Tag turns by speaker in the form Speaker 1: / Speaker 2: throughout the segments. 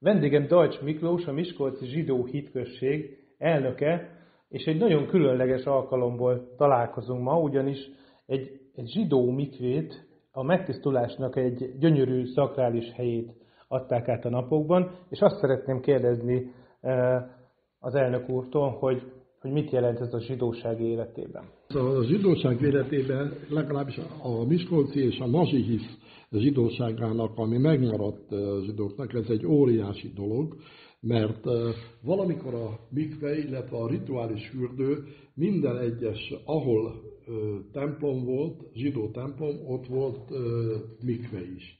Speaker 1: Vendégem Dajcs Miklós, a Miskolci Zsidó Hitközség elnöke, és egy nagyon különleges alkalomból találkozunk ma, ugyanis egy, egy zsidó mikvét, a megtisztulásnak egy gyönyörű szakrális helyét adták át a napokban, és azt szeretném kérdezni eh, az elnök úrtól, hogy, hogy mit jelent ez a zsidóság életében.
Speaker 2: A zsidóság életében legalábbis a Miskolci és a Mazsihisz zsidóságának, ami megmaradt zsidóknak, ez egy óriási dolog, mert valamikor a mikve, illetve a rituális fürdő minden egyes, ahol templom volt, zsidó templom, ott volt mikve is.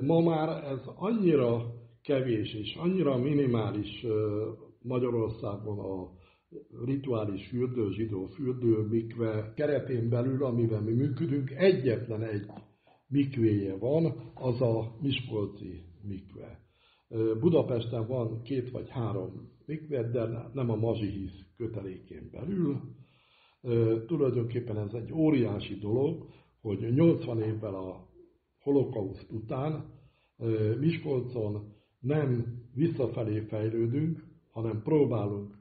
Speaker 2: Ma már ez annyira kevés és annyira minimális Magyarországon a rituális fürdő, zsidó fürdő, mikve keretén belül, amivel mi működünk, egyetlen egy mikvéje van, az a Miskolci mikve. Budapesten van két vagy három mikve, de nem a Mazsihisz kötelékén belül. Tulajdonképpen ez egy óriási dolog, hogy 80 évvel a holokauszt után Miskolcon nem visszafelé fejlődünk, hanem próbálunk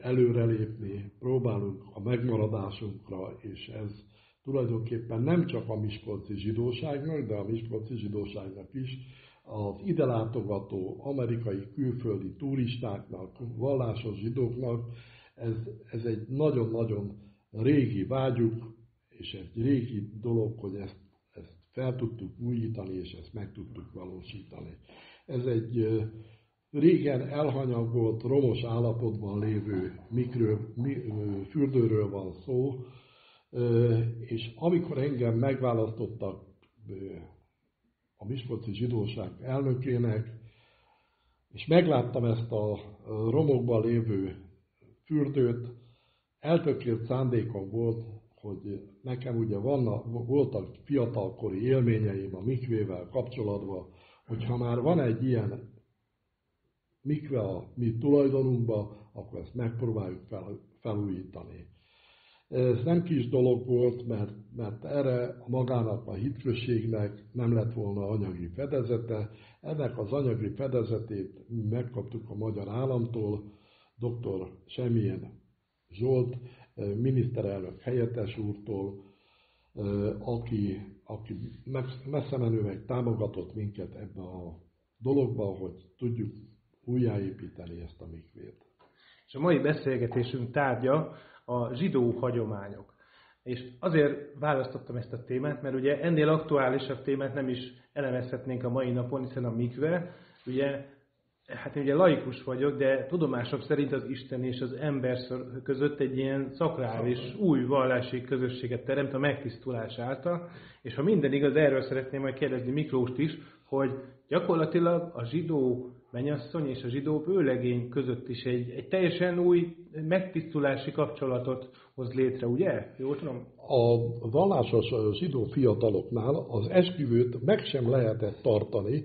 Speaker 2: előrelépni, próbálunk a megmaradásunkra, és ez tulajdonképpen nem csak a miskolci zsidóságnak, de a miskolci zsidóságnak is, az ide látogató amerikai külföldi turistáknak, vallásos zsidóknak, ez, ez egy nagyon-nagyon régi vágyuk, és egy régi dolog, hogy ezt, ezt fel tudtuk újítani, és ezt meg tudtuk valósítani. Ez egy régen elhanyagolt, romos állapotban lévő mikről, mi, fürdőről van szó, és amikor engem megválasztottak a Miskolci Zsidóság elnökének, és megláttam ezt a romokban lévő fürdőt, eltökélt szándékom volt, hogy nekem ugye vannak, voltak fiatalkori élményeim a mikvével kapcsolatban, hogy ha már van egy ilyen mikve a mi tulajdonunkban, akkor ezt megpróbáljuk fel, felújítani. Ez nem kis dolog volt, mert, mert erre magának a hitközségnek nem lett volna anyagi fedezete. Ennek az anyagi fedezetét megkaptuk a magyar államtól, dr. Semmilyen Zsolt, miniszterelnök helyettes úrtól, aki, aki messze menően támogatott minket ebbe a dologba, hogy tudjuk újjáépíteni ezt a mikvét.
Speaker 1: És a mai beszélgetésünk tárgya a zsidó hagyományok. És azért választottam ezt a témát, mert ugye ennél aktuálisabb témát nem is elemezhetnénk a mai napon, hiszen a mikve, ugye, hát én ugye laikus vagyok, de tudomásom szerint az Isten és az ember között egy ilyen szakrális, új vallási közösséget teremt a megtisztulás által, és ha minden igaz, erről szeretném majd kérdezni Miklóst is, hogy gyakorlatilag a zsidó menyasszony és a zsidó vőlegény között is egy, egy teljesen új megtisztulási kapcsolatot hoz létre, ugye? Jól tudom?
Speaker 2: A vallásos zsidó fiataloknál az esküvőt meg sem lehetett tartani,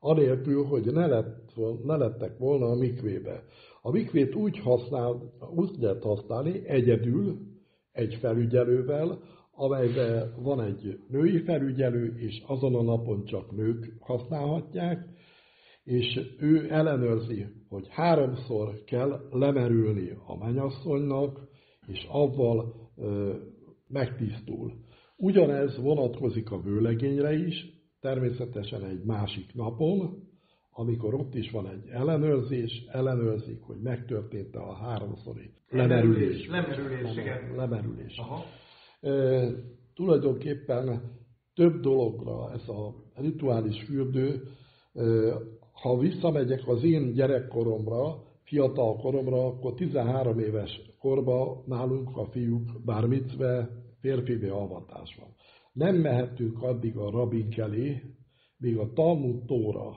Speaker 2: anélkül, hogy ne, lett, ne lettek volna a mikvébe. A mikvét úgy, használ, úgy lehet használni egyedül, egy felügyelővel, amelyben van egy női felügyelő, és azon a napon csak nők használhatják, és ő ellenőrzi, hogy háromszor kell lemerülni a menyasszonynak, és avval ö, megtisztul. Ugyanez vonatkozik a vőlegényre is, természetesen egy másik napon, amikor ott is van egy ellenőrzés, ellenőrzik, hogy megtörtént-e a háromszori lemerülés.
Speaker 1: Lemerülés, igen.
Speaker 2: Lemerülés. Aha. E, tulajdonképpen több dologra ez a rituális fürdő e, ha visszamegyek az én gyerekkoromra, fiatal koromra, akkor 13 éves korban nálunk a fiúk bármicve férfivé avatás van. Nem mehetünk addig a rabink elé, míg a Talmud Tóra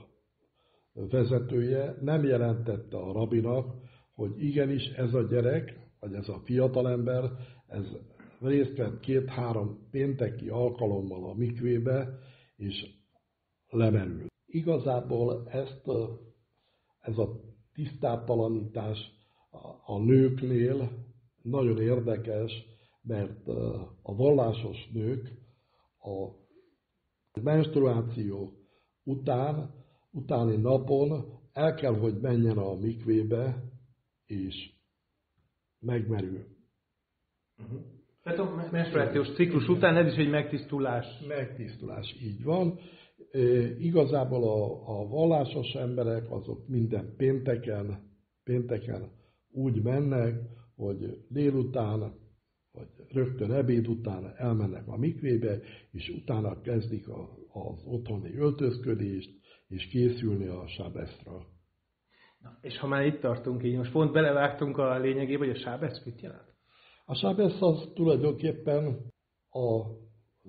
Speaker 2: vezetője nem jelentette a rabinak, hogy igenis ez a gyerek, vagy ez a fiatalember, ez részt vett két-három pénteki alkalommal a mikvébe, és lemerült. Igazából ezt ez a tisztátalanítás a, a nőknél nagyon érdekes, mert a vallásos nők a menstruáció után utáni napon el kell, hogy menjen a mikvébe, és megmerül.
Speaker 1: Uh-huh. Tehát a menstruációs ciklus után ez is egy megtisztulás.
Speaker 2: Megtisztulás, így van. Igazából a, a vallásos emberek azok minden pénteken, pénteken úgy mennek, hogy délután, vagy rögtön ebéd után elmennek a mikvébe, és utána kezdik a, az otthoni öltözködést, és készülni a sábesztra.
Speaker 1: Na, és ha már itt tartunk így, most pont belevágtunk a lényegébe, hogy a sábesz mit jelent?
Speaker 2: A sábesz az tulajdonképpen a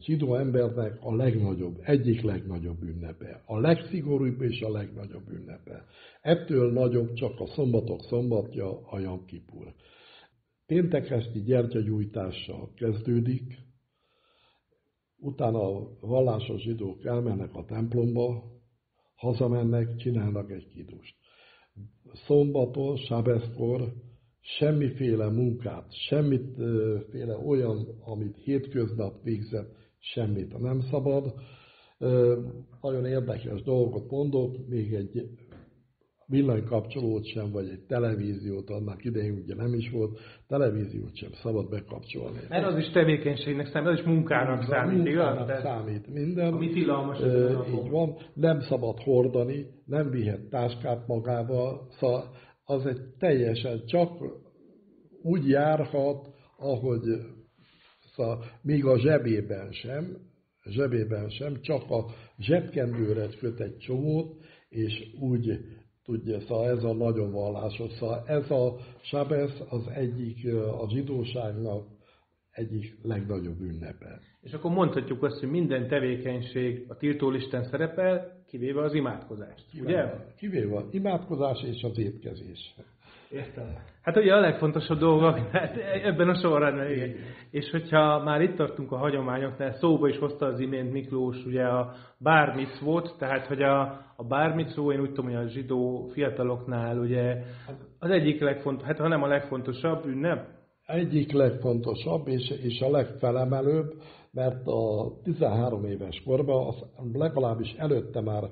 Speaker 2: zsidó embernek a legnagyobb, egyik legnagyobb ünnepe. A legszigorúbb és a legnagyobb ünnepe. Ettől nagyobb csak a szombatok szombatja, a Jam Kipur. Péntek esti gyertyagyújtással kezdődik, utána a vallásos zsidók elmennek a templomba, hazamennek, csinálnak egy kidust. Szombaton, sábeszkor semmiféle munkát, semmiféle olyan, amit hétköznap végzett, semmit nem szabad. Nagyon érdekes dolgot mondok, még egy villanykapcsolót sem, vagy egy televíziót annak idején ugye nem is volt, televíziót sem szabad bekapcsolni.
Speaker 1: Mert az is tevékenységnek számít, az is munkának az számít,
Speaker 2: munkának igaz? számít minden.
Speaker 1: Ami tilalmas.
Speaker 2: E, így van, nem szabad hordani, nem vihet táskát magával, szóval az egy teljesen csak úgy járhat, ahogy szóval még a zsebében sem, zsebében sem, csak a zsebkendőre köt egy csomót, és úgy tudja, szóval ez a nagyon vallásos. Szóval ez a Sábesz az egyik a zsidóságnak egyik legnagyobb ünnepe.
Speaker 1: És akkor mondhatjuk azt, hogy minden tevékenység a tiltólisten szerepel, kivéve az imádkozást, kivéve, ugye?
Speaker 2: Kivéve az imádkozás és az étkezés.
Speaker 1: Értem. Hát ugye a legfontosabb dolgok hát ebben a sorrendben, igen. És hogyha már itt tartunk a hagyományoknál, szóba is hozta az imént Miklós ugye a volt, tehát hogy a, a szó, én úgy tudom, hogy a zsidó fiataloknál ugye az egyik legfontosabb, hát ha nem a legfontosabb ünnep?
Speaker 2: Egyik legfontosabb és, és a legfelemelőbb, mert a 13 éves korban, az legalábbis előtte már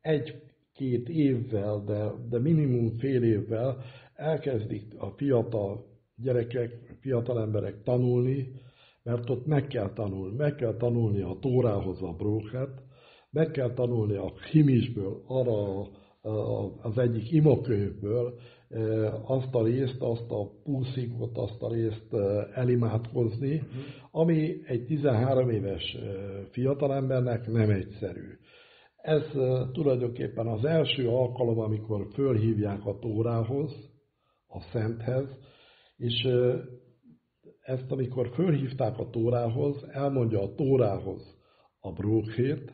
Speaker 2: egy-két évvel, de, de minimum fél évvel elkezdik a fiatal gyerekek, fiatal emberek tanulni, mert ott meg kell tanulni. Meg kell tanulni a Tórához a bróket, meg kell tanulni a Himisből, arra az egyik imakönyvből e, azt a részt, azt a pulszigot, azt a részt e, elimádkozni, uh-huh. ami egy 13 éves e, fiatalembernek nem egyszerű. Ez tulajdonképpen az első alkalom, amikor fölhívják a Tórához, a Szenthez, és ezt, amikor fölhívták a Tórához, elmondja a Tórához a brókhét,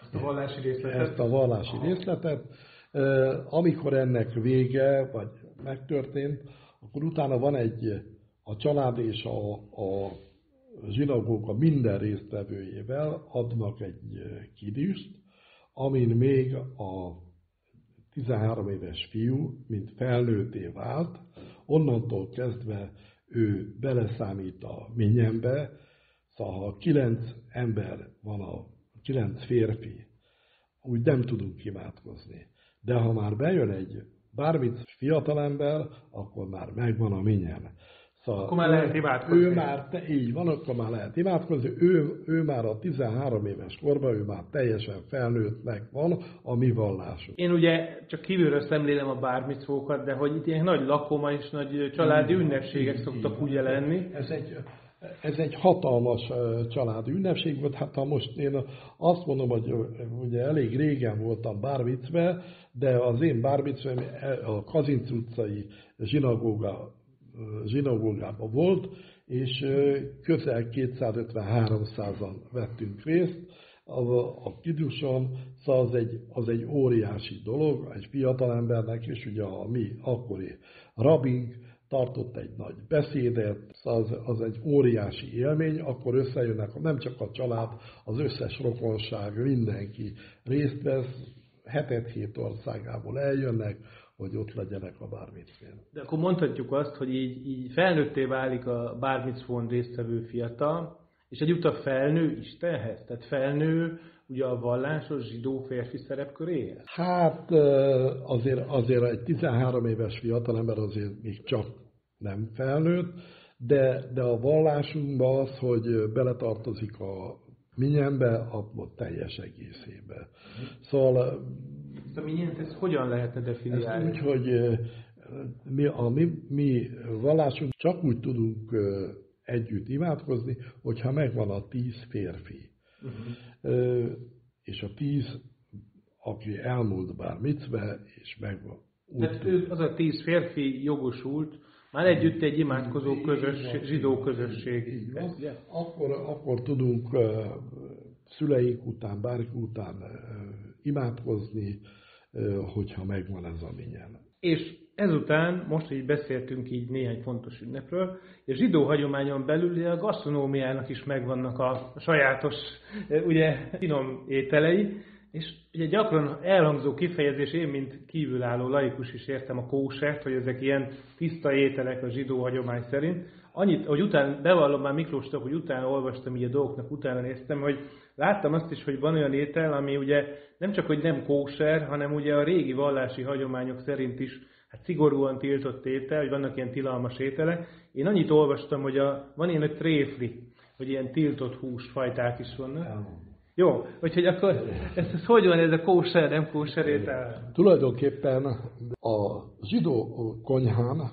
Speaker 1: ezt a vallási részletet,
Speaker 2: ezt a vallási részletet, amikor ennek vége, vagy megtörtént, akkor utána van egy, a család és a, a zsinagóga minden résztvevőjével adnak egy kidist, amin még a 13 éves fiú, mint felnőtté vált, onnantól kezdve ő beleszámít a minyembe, szóval ha kilenc ember van, a kilenc férfi, úgy nem tudunk imádkozni. De ha már bejön egy bármit fiatalember, akkor már megvan a minyem.
Speaker 1: Szóval akkor már lehet imádkozni.
Speaker 2: Ő már, te, így van, akkor már lehet imádkozni. Ő, ő már a 13 éves korban, ő már teljesen felnőttnek van a mi vallásunk.
Speaker 1: Én ugye csak kívülről szemlélem a bármicókat, de hogy itt ilyen nagy lakoma és nagy családi ünnepségek szoktak úgy jelenni.
Speaker 2: Ez egy, ez egy hatalmas családi ünnepség volt. Hát ha most én azt mondom, hogy ugye elég régen voltam bármicve, de az én bármicvem a Kazinc utcai zsinagóga zsinagógában volt, és közel 250-300-an vettünk részt. A, kiduson, szóval az egy, az egy óriási dolog, egy fiatalembernek, és ugye a mi akkori rabink tartott egy nagy beszédet, szóval az, az egy óriási élmény, akkor összejönnek nem csak a család, az összes rokonság, mindenki részt vesz, hetet hét országából eljönnek, hogy ott legyenek a bármicvén.
Speaker 1: De akkor mondhatjuk azt, hogy így, így felnőtté válik a bármicvón résztvevő fiatal, és egyúttal felnő Istenhez, tehát felnő ugye a vallásos zsidó férfi szerepköréhez?
Speaker 2: Hát azért, azért egy 13 éves fiatalember azért még csak nem felnőtt, de, de a vallásunkban az, hogy beletartozik a minyenbe, a teljes egészébe. Szóval...
Speaker 1: Ezt a ezt hogyan lehetne definiálni?
Speaker 2: Ez úgy, hogy mi, a mi, mi vallásunk csak úgy tudunk együtt imádkozni, hogyha megvan a tíz férfi. Uh-huh. És a tíz, aki elmúlt bár micve, és megvan.
Speaker 1: Tehát ő, az a tíz férfi jogosult, már együtt egy imádkozó közösség, zsidó közösség.
Speaker 2: Akkor, akkor tudunk szüleik után, bárki után imádkozni, hogyha megvan ez a minyen.
Speaker 1: És ezután, most így beszéltünk így néhány fontos ünnepről, és zsidó hagyományon belül a gasztronómiának is megvannak a sajátos, ugye, finom ételei, és ugye gyakran elhangzó kifejezés, én mint kívülálló laikus is értem a kósert, hogy ezek ilyen tiszta ételek a zsidó hagyomány szerint. Annyit, hogy utána, bevallom már Miklósnak, hogy utána olvastam így a dolgoknak, utána néztem, hogy láttam azt is, hogy van olyan étel, ami ugye nem csak, hogy nem kóser, hanem ugye a régi vallási hagyományok szerint is hát szigorúan tiltott étel, hogy vannak ilyen tilalmas ételek. Én annyit olvastam, hogy a, van ilyen, hogy tréfli, hogy ilyen tiltott húsfajták is vannak. Jó, úgyhogy akkor ez, ez hogy van ez a kóser, nem kóser étel?
Speaker 2: Tulajdonképpen a zsidó konyhán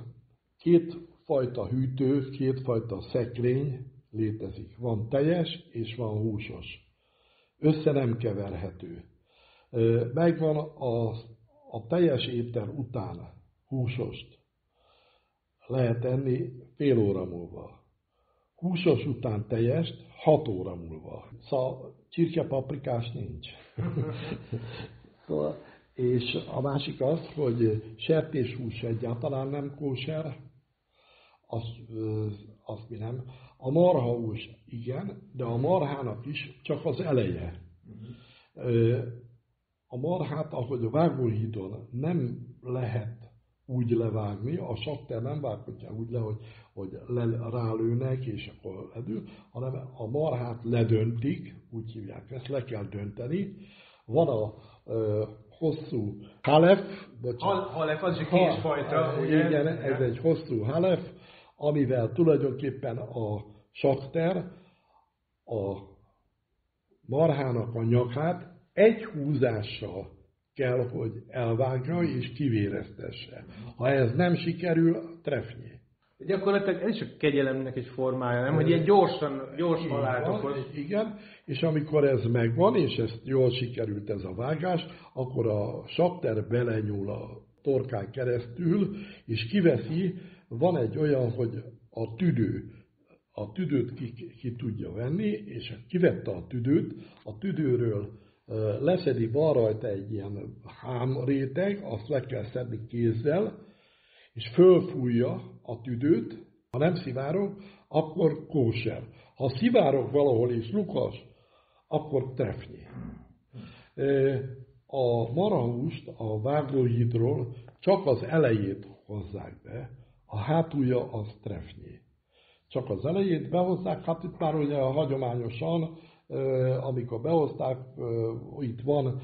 Speaker 2: két fajta hűtő, két fajta szekrény létezik. Van teljes és van húsos. Össze nem keverhető. Megvan a, a teljes étel után húsost lehet enni fél óra múlva. Húsos után teljest hat óra múlva. Szóval csirkepaprikás nincs. szóval, és a másik az, hogy sertéshús egyáltalán nem kóser, azt, azt mi nem. A marhahús igen, de a marhának is csak az eleje. A marhát, ahogy a vágóhídon nem lehet úgy levágni, a satter nem vághatja úgy le, hogy, hogy le, rálőnek, és akkor ledül, hanem a marhát ledöntik, úgy hívják ezt, le kell dönteni. Van a ö, hosszú halef,
Speaker 1: bocsánat. halef, az is ha, ugye?
Speaker 2: Igen, ez egy hosszú halef, amivel tulajdonképpen a sakter a marhának a nyakát egy húzással kell, hogy elvágja és kivéreztesse. Ha ez nem sikerül, trefnyi.
Speaker 1: Gyakorlatilag ez is a kegyelemnek egy formája, nem? Hogy ilyen gyorsan, gyors halált okoz.
Speaker 2: Igen, és amikor ez megvan, és ezt jól sikerült ez a vágás, akkor a sapter belenyúl a torkán keresztül, és kiveszi, van egy olyan, hogy a tüdő, a tüdőt ki, ki tudja venni, és kivette a tüdőt, a tüdőről leszedi, van rajta egy ilyen hámréteg, azt le kell szedni kézzel, és fölfújja a tüdőt, ha nem szivárog, akkor kóser. Ha szivárog valahol és lukas, akkor trefnyi. A marahúst a vágóhídról csak az elejét hozzák be, a hátulja az trefnyi. Csak az elejét behozzák, hát itt már ugye hagyományosan amikor behozták, itt van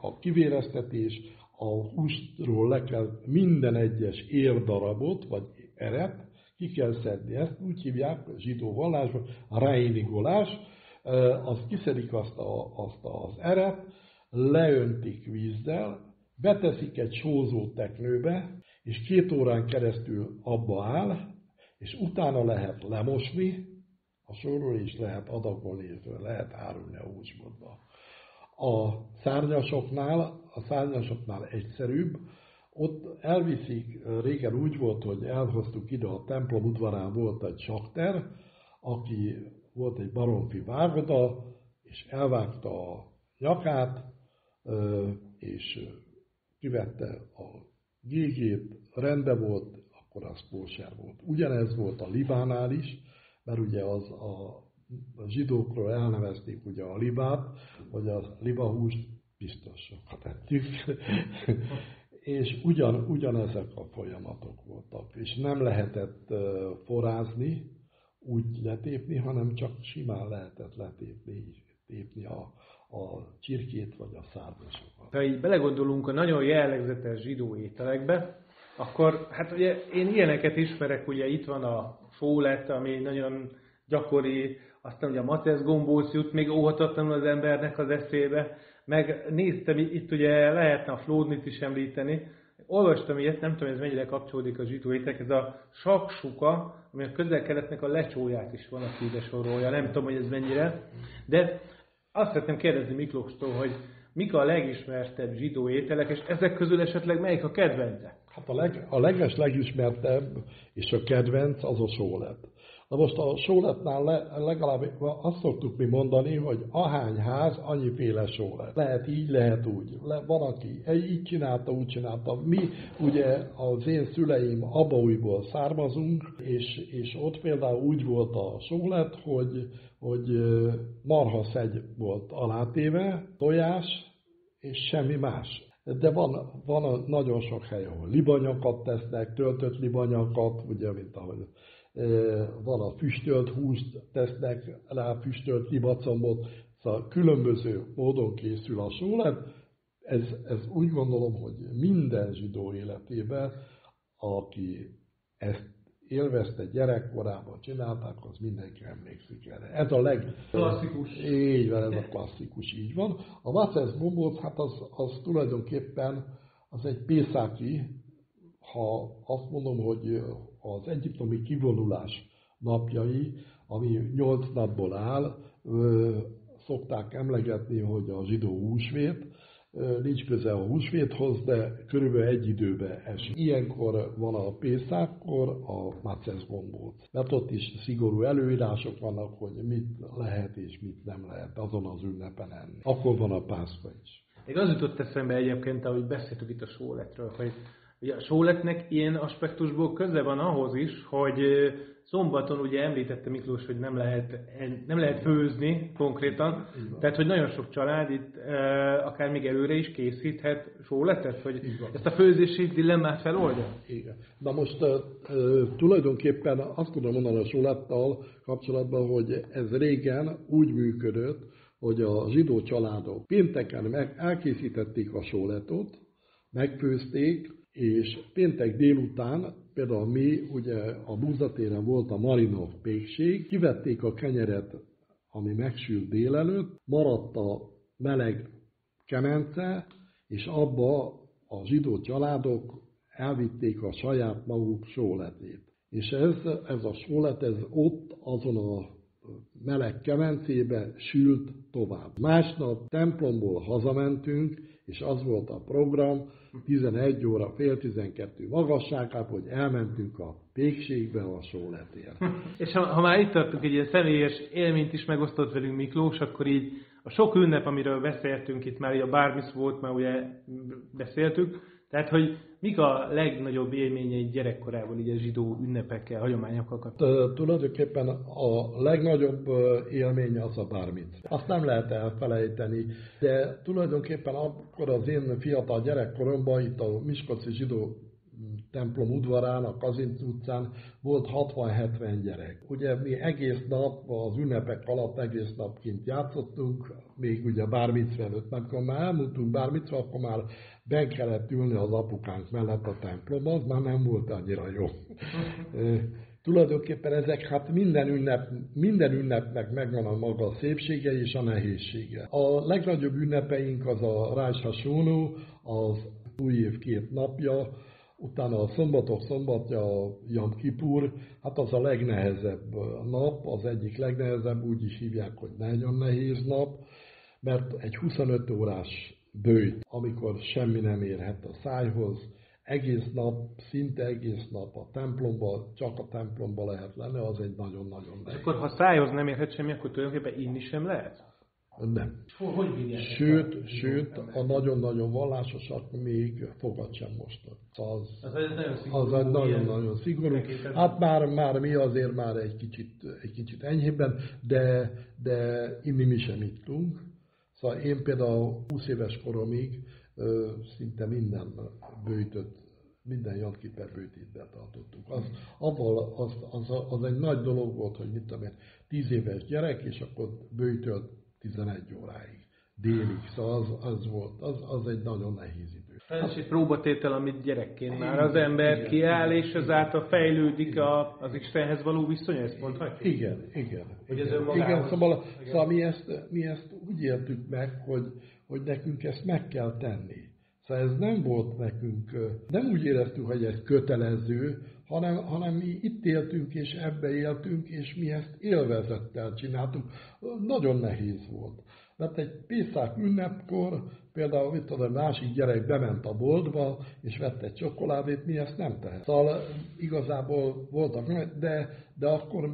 Speaker 2: a kivéreztetés, a hústról le kell minden egyes érdarabot, vagy eret, ki kell szedni. Ezt úgy hívják zsidó vallásban, a reinigolás, azt kiszedik azt, a, azt az eret, leöntik vízzel, beteszik egy sózó teknőbe, és két órán keresztül abba áll, és utána lehet lemosni, a sorról is lehet adagolni, lehet árulni a húsbotba. A szárnyasoknál, a szárnyasoknál egyszerűbb, ott elviszik, régen úgy volt, hogy elhoztuk ide a templom udvarán volt egy sakter, aki volt egy baromfi vágoda, és elvágta a nyakát, és kivette a gégét, rendben volt, akkor az kóser volt. Ugyanez volt a Libánál is, mert ugye az a, a zsidókról elnevezték ugye a libát, vagy a libahúst, biztos sokat ettük, és ugyan, ugyanezek a folyamatok voltak, és nem lehetett forázni, úgy letépni, hanem csak simán lehetett letépni, tépni a, a csirkét vagy a szárnyasokat.
Speaker 1: Ha így belegondolunk a nagyon jellegzetes zsidó ételekbe, akkor hát ugye én ilyeneket ismerek, ugye itt van a fólet, ami nagyon gyakori, aztán ugye a macesz gombóc jut még óhatatlanul az embernek az eszébe, meg néztem, itt ugye lehetne a flódnit is említeni, olvastam ilyet, nem tudom, ez mennyire kapcsolódik a zsidó ez a saksuka, ami a közel-keletnek a lecsóját is van, aki ide sorolja, nem tudom, hogy ez mennyire, de azt szeretném kérdezni Miklóstól, hogy mik a legismertebb zsidó ételek, és ezek közül esetleg melyik a kedvence?
Speaker 2: Hát a, leg, a leges legismertebb és a kedvenc az a sólet. Na most a sóletnál le, legalább azt szoktuk mi mondani, hogy ahány ház, annyiféle sólet. Lehet így, lehet úgy. Le, van, aki így csinálta, úgy csinálta. Mi ugye az én szüleim abaújból származunk, és, és ott például úgy volt a sólet, hogy, hogy marhaszegy volt alátéve, tojás, és semmi más. De van, van nagyon sok hely, ahol libanyakat tesznek, töltött libanyakat, ugye, mint ahogy van a füstölt húst, tesznek rá füstölt libacombot, szóval különböző módon készül a sólet. Ez, ez úgy gondolom, hogy minden zsidó életében, aki ezt élvezte gyerekkorában, csinálták, az mindenki emlékszik erre. Ez a leg...
Speaker 1: Klasszikus.
Speaker 2: Így van, ez a klasszikus, így van. A macesz gombóc, hát az, az tulajdonképpen az egy pészáki, ha azt mondom, hogy az egyiptomi kivonulás napjai, ami nyolc napból áll, szokták emlegetni, hogy a zsidó húsvét, nincs köze a húsvéthoz, de körülbelül egy időbe esik. Ilyenkor van a Pészákkor a Macesz gombóc. Mert ott is szigorú előírások vannak, hogy mit lehet és mit nem lehet azon az ünnepen enni. Akkor van a Pászka is.
Speaker 1: Még az jutott eszembe egyébként, ahogy beszéltük itt a sóletről, hogy Ugye a sóletnek ilyen aspektusból köze van ahhoz is, hogy szombaton ugye említette Miklós, hogy nem lehet, nem lehet főzni konkrétan, tehát hogy nagyon sok család itt akár még előre is készíthet sóletet, hogy ezt a főzési dilemmát feloldja.
Speaker 2: Igen. Na most tulajdonképpen azt tudom mondani a sólettal kapcsolatban, hogy ez régen úgy működött, hogy a zsidó családok pénteken meg elkészítették a sóletot, megfőzték, és péntek délután, például mi, ugye a búzatéren volt a Marinov pékség, kivették a kenyeret, ami megsült délelőtt, maradt a meleg kemence, és abba a zsidó családok elvitték a saját maguk sóletét. És ez, ez a sólet, ez ott azon a meleg kemencébe sült tovább. Másnap templomból hazamentünk, és az volt a program, 11 óra, fél 12 magasságában, hogy elmentünk a pékségbe a sóletért.
Speaker 1: és ha, ha már itt tartunk egy ilyen személyes élményt is megosztott velünk Miklós, akkor így a sok ünnep, amiről beszéltünk itt már, a bármisz volt, már ugye beszéltük, tehát, hogy mik a legnagyobb élményei gyerekkorában így a zsidó ünnepekkel, hagyományokkal kapcsolatban?
Speaker 2: Tulajdonképpen a legnagyobb élmény az a bármit. Azt nem lehet elfelejteni, de tulajdonképpen akkor az én fiatal gyerekkoromban itt a Miskolci zsidó templom udvarán, a Kazinc utcán volt 60-70 gyerek. Ugye mi egész nap, az ünnepek alatt egész nap kint játszottunk, még ugye bármit előtt, mert amikor már elmúltunk bármit, akkor már ben kellett ülni az apukánk mellett a templomban, az már nem volt annyira jó. Tulajdonképpen ezek, hát minden, ünnep, minden ünnepnek megvan a maga szépsége és a nehézsége. A legnagyobb ünnepeink az a Rájs Hasónó, az új év két napja, utána a szombatok szombatja, a Jam Kipur, hát az a legnehezebb nap, az egyik legnehezebb, úgy is hívják, hogy nagyon nehéz nap, mert egy 25 órás bőjt, amikor semmi nem érhet a szájhoz, egész nap, szinte egész nap a templomba, csak a templomba lehet lenni, az egy nagyon-nagyon nehéz.
Speaker 1: akkor ha szájhoz nem érhet semmi, akkor tulajdonképpen inni sem lehet?
Speaker 2: Nem.
Speaker 1: Hogy
Speaker 2: sőt, sőt, a nagyon-nagyon vallásosak még fogad sem mostak.
Speaker 1: Az. Az egy
Speaker 2: nagyon-nagyon szigorú. Hát már, már mi azért már egy kicsit, egy kicsit enyhébben, de, de inni mi sem ittunk. Szóval én például 20 éves koromig ö, szinte minden bőjtött minden Jan Kiper bőtét betartottuk. Az, avval, az, az, az, egy nagy dolog volt, hogy mit tudom én, 10 éves gyerek, és akkor bőjtölt 11 óráig. délig, szóval az, az volt, az, az egy nagyon nehéz idő.
Speaker 1: Ez egy próbatétel, amit gyerekként már az ember igen, kiáll, igen, és ezáltal fejlődik igen. a, az Istenhez való viszony, ezt mondhatjuk?
Speaker 2: Igen, igen. Hogy igen, ez igen szóval, igen. szóval mi, ezt, mi ezt úgy éltük meg, hogy, hogy nekünk ezt meg kell tenni. Szóval ez nem volt nekünk, nem úgy éreztük, hogy ez kötelező, hanem, hanem mi itt éltünk, és ebbe éltünk, és mi ezt élvezettel csináltuk. Nagyon nehéz volt. Mert egy Pészák ünnepkor például mit tudom, másik gyerek bement a boltba, és vett egy csokoládét, mi ezt nem tehet. Szóval igazából voltak, de, de akkor,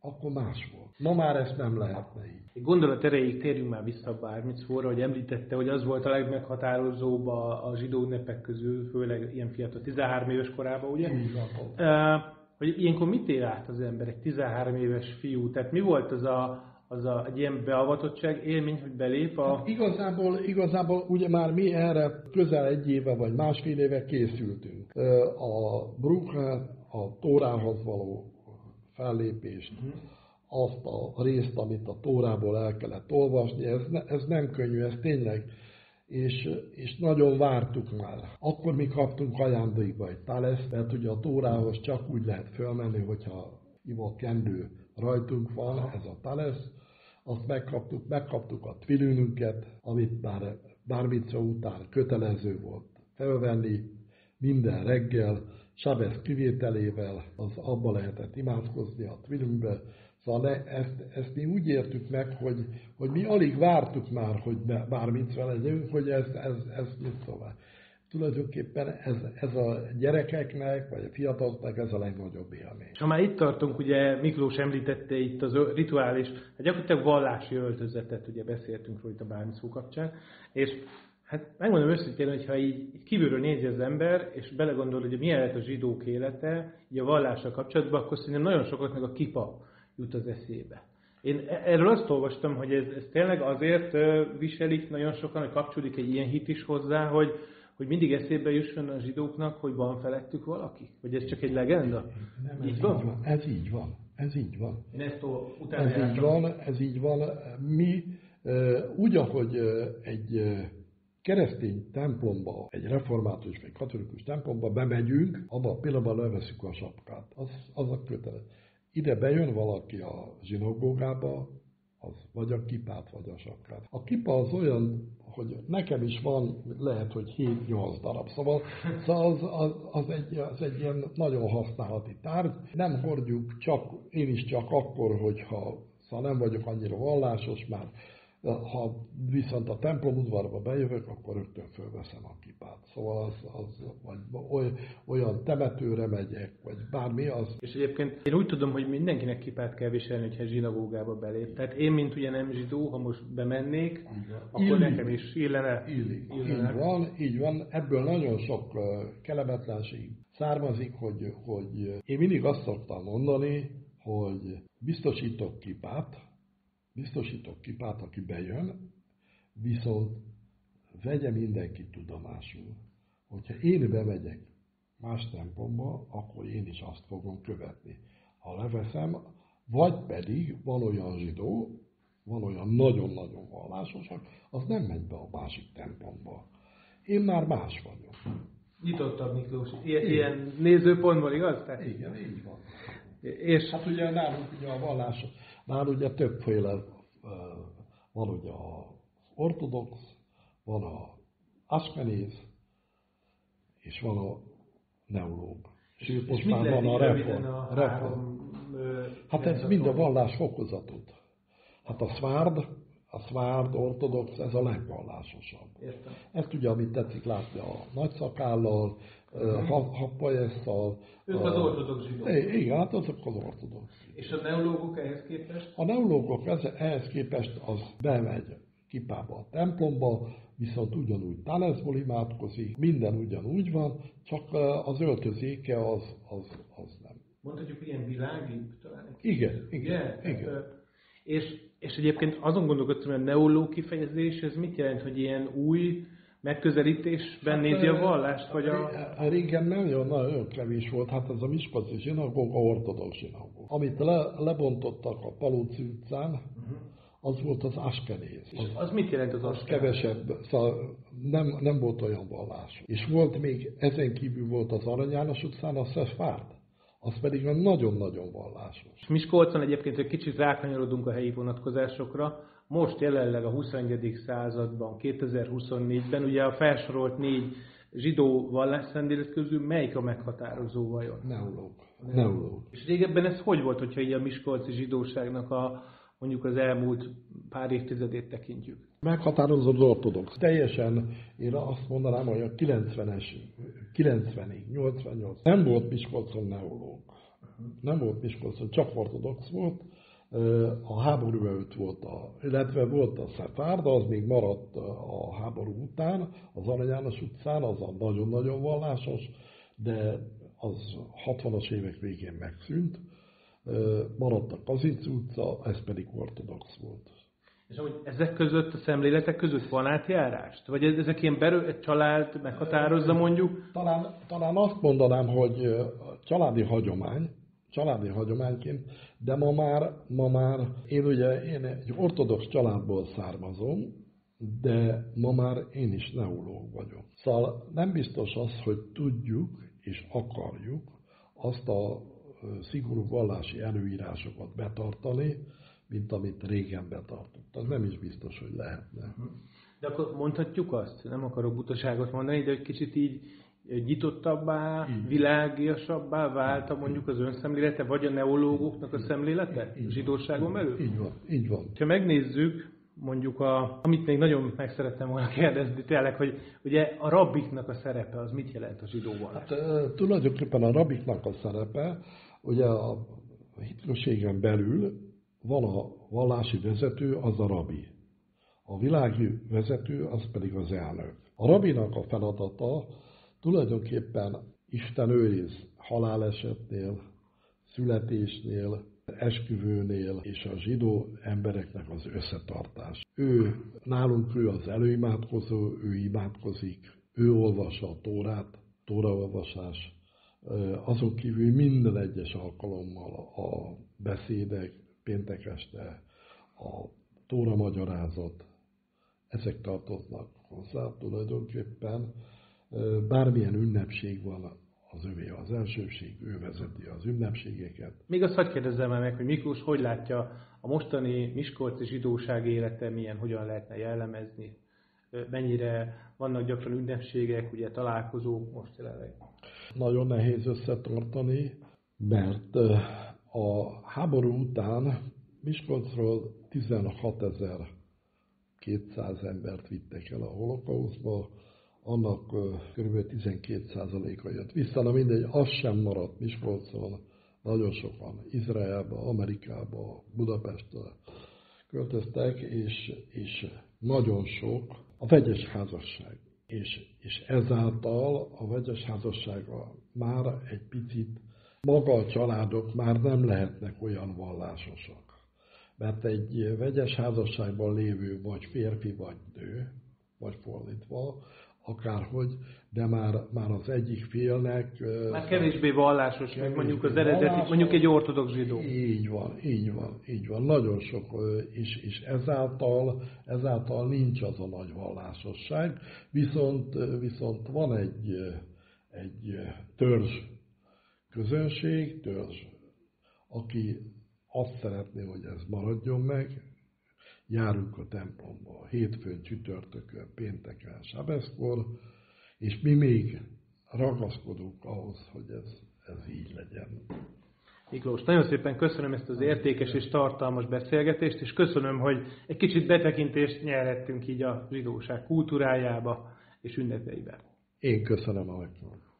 Speaker 2: akkor más volt. Ma már ezt nem lehetne így.
Speaker 1: Egy gondolat erejéig térjünk már vissza bármit szóra, hogy említette, hogy az volt a legmeghatározóbb a, a zsidó ünnepek közül, főleg ilyen fiatal, 13 éves korában, ugye?
Speaker 2: Így van.
Speaker 1: Uh, hogy ilyenkor mit él át az ember, egy 13 éves fiú? Tehát mi volt az a, az a, egy ilyen beavatottság élmény, hogy belép a...
Speaker 2: Hát igazából, igazából ugye már mi erre közel egy éve vagy másfél éve készültünk. A Bruchát, a Tórához való fellépést, uh-huh azt a részt, amit a Tórából el kellett olvasni, ez, ne, ez nem könnyű, ez tényleg, és, és nagyon vártuk már. Akkor mi kaptunk ajándékba egy taleszt, mert ugye a Tórához csak úgy lehet fölmenni, hogyha Ivo kendő rajtunk van, ez a talesz, azt megkaptuk, megkaptuk a tvilününket, amit már bármicra után kötelező volt felvenni, minden reggel, Sabesz kivételével, az abba lehetett imádkozni a tvilünkbe, Szóval ne, ezt, ezt mi úgy értük meg, hogy, hogy mi alig vártuk már, hogy bármit legyünk, hogy ez, ez, ez mit tovább. Tulajdonképpen ez, ez a gyerekeknek, vagy a fiataloknak ez a legnagyobb élmény.
Speaker 1: Ha már itt tartunk, ugye Miklós említette itt az rituális, hát gyakorlatilag vallási öltözetet, ugye beszéltünk róla itt a bármiszó kapcsán, és Hát megmondom őszintén, hogy ha így, kívülről nézi az ember, és belegondol, hogy milyen lett a zsidók élete, így a vallással kapcsolatban, akkor szerintem nagyon sokaknak a kipa jut az eszébe. Én e- erről azt olvastam, hogy ez, ez tényleg azért viselik nagyon sokan, hogy kapcsolódik egy ilyen hit is hozzá, hogy, hogy mindig eszébe jusson a zsidóknak, hogy van felettük valaki? Hogy ez csak egy legenda?
Speaker 2: Nem, így, van? így van? Ez így van. Ez így van.
Speaker 1: ezt
Speaker 2: ez így van, ez így van. Mi úgy, ahogy egy keresztény templomba, egy református vagy katolikus templomba bemegyünk, abban a pillanatban leveszünk a sapkát. Az, az a kötelező ide bejön valaki a zsinagógába, az vagy a kipát, vagy a sakrát. A kipa az olyan, hogy nekem is van, lehet, hogy 7-8 darab, szóval, szóval az, az, az, egy, az egy ilyen nagyon használati tárgy. Nem hordjuk csak, én is csak akkor, hogyha szóval nem vagyok annyira vallásos, már ha viszont a templom udvarba bejövök, akkor rögtön fölveszem a kipát. Szóval az, az vagy olyan temetőre megyek, vagy bármi az.
Speaker 1: És egyébként én úgy tudom, hogy mindenkinek kipát kell viselni, hogyha zsinagógába belép. Tehát én, mint ugye nem zsidó, ha most bemennék, Igen. akkor Illik. nekem is illene.
Speaker 2: Illik. illene. Így van, így van. Ebből nagyon sok kellemetlenség származik, hogy, hogy én mindig azt szoktam mondani, hogy biztosítok kipát, biztosítok kipát, aki bejön, viszont vegye mindenki tudomásul, hogyha én bemegyek más tempomba, akkor én is azt fogom követni. Ha leveszem, vagy pedig van olyan zsidó, van olyan nagyon-nagyon vallásosak, az nem megy be a másik templomba. Én már más vagyok.
Speaker 1: Nyitottabb Miklós. Ilyen, ilyen nézőpontból, igaz?
Speaker 2: Tehát... Igen, így van. És... Hát ugye nálunk ugye a vallás, nálunk ugye többféle van ugye az ortodox, van a Askenéz, és van a neológ.
Speaker 1: És most már van a reform. A reform.
Speaker 2: hát ez mind a vallás fokozatot. Hát a szvárd, a szvárd, ortodox, ez a legvallásosabb.
Speaker 1: Értem.
Speaker 2: Ezt ugye, amit tetszik látni a nagyszakállal, uh-huh. Happajesszal.
Speaker 1: Ők az ortodox zsidók.
Speaker 2: Igen, hát azok az ortodox.
Speaker 1: És a neológok ehhez képest?
Speaker 2: A neológok ehhez képest az bemegy kipába a templomba, viszont ugyanúgy tálezból imádkozik, minden ugyanúgy van, csak az öltözéke az, az, az nem.
Speaker 1: Mondhatjuk ilyen világi talán?
Speaker 2: Igen, igen, igen.
Speaker 1: Hát, és, és egyébként azon gondolkodtam, hogy a neológ kifejezés, ez mit jelent, hogy ilyen új megközelítésben hát, nézi a vallást? Vagy a...
Speaker 2: Régen nagyon, nagyon kevés volt, hát ez a Miskolci zsinagóga, ortodox zsinagóga. Amit le, lebontottak a Palóc utcán, uh-huh. az volt az askenéz.
Speaker 1: Az, az mit jelent az
Speaker 2: az kevesebb, szóval nem, nem volt olyan vallás. És volt még, ezen kívül volt az Arany János utcán a Szefárd, az pedig nagyon-nagyon vallásos.
Speaker 1: Miskolcon egyébként, hogy kicsit rákanyarodunk a helyi vonatkozásokra, most jelenleg a 21. században, 2024-ben, ugye a felsorolt négy zsidó vallásszendélet közül melyik a meghatározó vajon?
Speaker 2: Neológ. Neológ.
Speaker 1: És régebben ez hogy volt, hogyha így a miskolci zsidóságnak a mondjuk az elmúlt pár évtizedét tekintjük?
Speaker 2: Meghatározó az ortodox. Teljesen, én azt mondanám, hogy a 90-es, 90-ig, 88. Nem volt Miskolcon neológ. Nem volt Miskolcon, csak ortodox volt. A háború előtt volt, a, illetve volt a Szefárda, az még maradt a háború után, az Arany János utcán, az a nagyon-nagyon vallásos, de az 60-as évek végén megszűnt maradt a Kazinc utca, ez pedig ortodox volt.
Speaker 1: És hogy ezek között, a szemléletek között van átjárást? Vagy ezek ilyen belül, egy család meghatározza mondjuk?
Speaker 2: Talán, talán azt mondanám, hogy családi hagyomány, családi hagyományként, de ma már, ma már én ugye én egy ortodox családból származom, de ma már én is neológ vagyok. Szóval nem biztos az, hogy tudjuk és akarjuk azt a szigorú vallási előírásokat betartani, mint amit régen betartottak. Nem is biztos, hogy lehetne.
Speaker 1: De akkor mondhatjuk azt, nem akarok butaságot mondani, de egy kicsit így nyitottabbá, világiasabbá vált a mondjuk az önszemlélete, vagy a neológoknak a szemlélete így, zsidóságon belül?
Speaker 2: Így van, így van.
Speaker 1: Ha megnézzük, mondjuk, a, amit még nagyon meg szerettem volna kérdezni tényleg, hogy ugye a rabbiknak a szerepe az mit jelent a zsidóval?
Speaker 2: Hát, tulajdonképpen a rabbiknak a szerepe Ugye a hitközségen belül van a vallási vezető, az a rabi. A világi vezető, az pedig az elnök. A rabinak a feladata tulajdonképpen Isten őriz halálesetnél, születésnél, esküvőnél és a zsidó embereknek az összetartás. Ő, nálunk ő az előimádkozó, ő imádkozik, ő olvassa a tórát, tóraolvasás, azon kívül minden egyes alkalommal a beszédek, péntek este, a tóra magyarázat, ezek tartoznak hozzá tulajdonképpen. Bármilyen ünnepség van, az övé az elsőség, ő vezeti az ünnepségeket.
Speaker 1: Még azt hagyd kérdezzem meg, hogy Miklós hogy látja a mostani Miskolci zsidóság élete, milyen, hogyan lehetne jellemezni, mennyire vannak gyakran ünnepségek, ugye találkozók most jelenleg.
Speaker 2: Nagyon nehéz összetartani, mert a háború után Miskolcról 16.200 embert vittek el a holokauszba, annak kb. 12%-a jött vissza, na mindegy, az sem maradt Miskolcon, nagyon sokan Izraelbe, Amerikába, Budapestre költöztek, és, és nagyon sok a vegyes házasság és, és ezáltal a vegyes házassága már egy picit, maga a családok már nem lehetnek olyan vallásosak. Mert egy vegyes házasságban lévő vagy férfi, vagy nő, vagy fordítva, akárhogy, de már, már az egyik félnek...
Speaker 1: Már kevésbé vallásos, mint mondjuk az eredeti, mondjuk egy ortodox zsidó.
Speaker 2: Így van, így van, így van. Nagyon sok, és, és ezáltal, ezáltal nincs az a nagy vallásosság, viszont, viszont van egy, egy törzs közönség, törzs, aki azt szeretné, hogy ez maradjon meg, járunk a templomba hétfőn, csütörtökön, pénteken, sabeszkor, és mi még ragaszkodunk ahhoz, hogy ez, ez így legyen.
Speaker 1: Miklós, nagyon szépen köszönöm ezt az értékes és tartalmas beszélgetést, és köszönöm, hogy egy kicsit betekintést nyerhettünk így a zsidóság kultúrájába és ünnepeibe.
Speaker 2: Én köszönöm a meghívást.